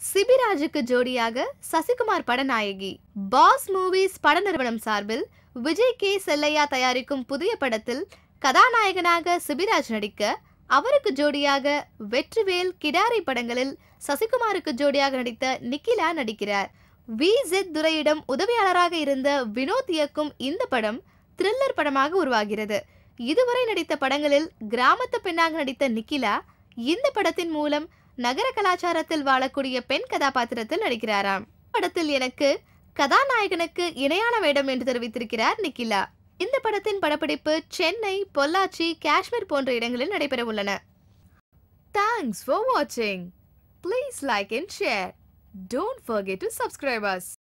சிபிராஜுக்கு ஜோடியாக Sasikumar படநாயகி. Pass movies பட நிறுவனம் சார்பில் விஜய் கே. செல்லையா தயாரிக்கும் புதிய படத்தில் கதாநாயகனாக சிபிராஜ் நடிக்க அவருக்கு ஜோடியாக வெற்றிவேல் கிடாரி படங்களில் சசிகுமாருக்கு ஜோடியாக நடித்த நிக்கிலா நடிக்கிறார். வி. ஜெத் துரையிடம் உதவியாளராக இருந்த வினோத் இயக்கும் இந்த படம் த்ரில்லர் படமாக உருவாகிறது. இதுவரை நடித்த படங்களில் கிராமத்து பெண்ணாக நடித்த நிக்கிலா இந்த படத்தின் மூலம் நகர கலாச்சாரத்தில் வாழக்கூடிய பெண் கதாபாத்திரத்தில் நடிக்கிறாராம். படத்தில் எனக்கு கதாநாயகனுக்கு இணையான வேடம் என்று தெரிவித்திருக்கிறார் நிக்கிலா. இந்த படத்தின் படப்பிடிப்பு சென்னை பொள்ளாச்சி காஷ்மீர் போன்ற இடங்களில் நடைபெற உள்ளன. தேங்க்ஸ் ஃபார் வாட்சிங் please like and share don't forget to subscribers